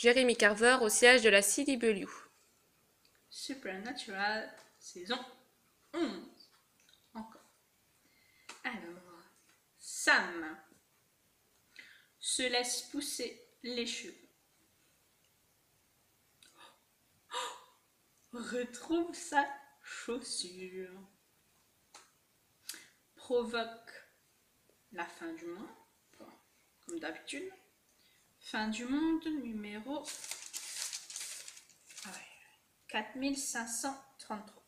Jeremy Carver au siège de la CW. Supernatural, saison 11. Encore. Alors, Sam se laisse pousser les cheveux. Retrouve sa chaussure. Provoque la fin du monde, comme d'habitude. Fin du monde numéro 4533.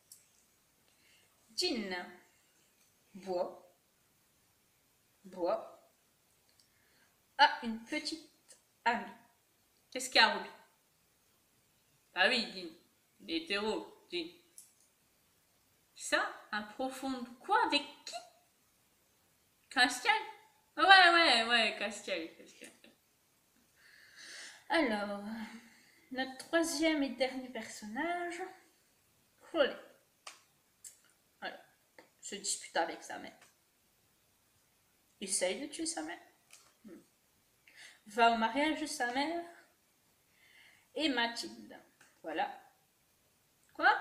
Jean bois, bois, a une petite amie. Qu'est-ce qu'il y a, Ruby? Ah oui, Jean, il est hétéro, Jean. Ça, un profond quoi avec qui? Castiel? Ouais, ouais, ouais, Castiel, Castiel. Alors, notre troisième et dernier personnage, Crowley. Se dispute avec sa mère. Essaye de tuer sa mère. Hmm. Va au mariage de sa mère. Et Mathilde. Voilà. Quoi?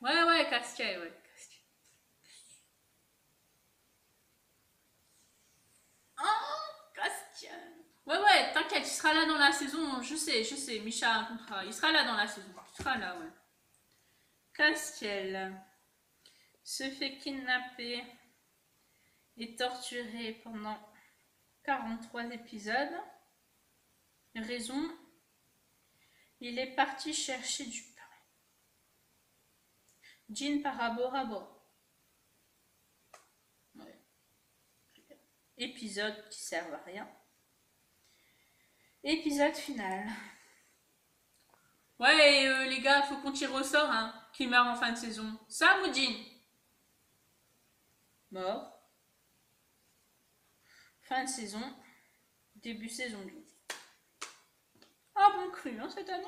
Ouais, ouais, Castiel, ouais. Oh, Castiel. Ouais, ouais, t'inquiète, il sera là dans la saison. Je sais, je sais, Micha a un contrat. Il sera là dans la saison. Il sera là, ouais. Castiel se fait kidnapper et torturer pendant 43 épisodes. Raison, il est parti chercher du pain. Jean par à Ouais. Épisode qui sert à rien. Épisode final. Ouais, euh, les gars, faut qu'on tire au sort, hein, qui meurt en fin de saison. Sam ou Jean? Mort. Fin de saison. Début saison 12. Ah bon cru, hein, cette année?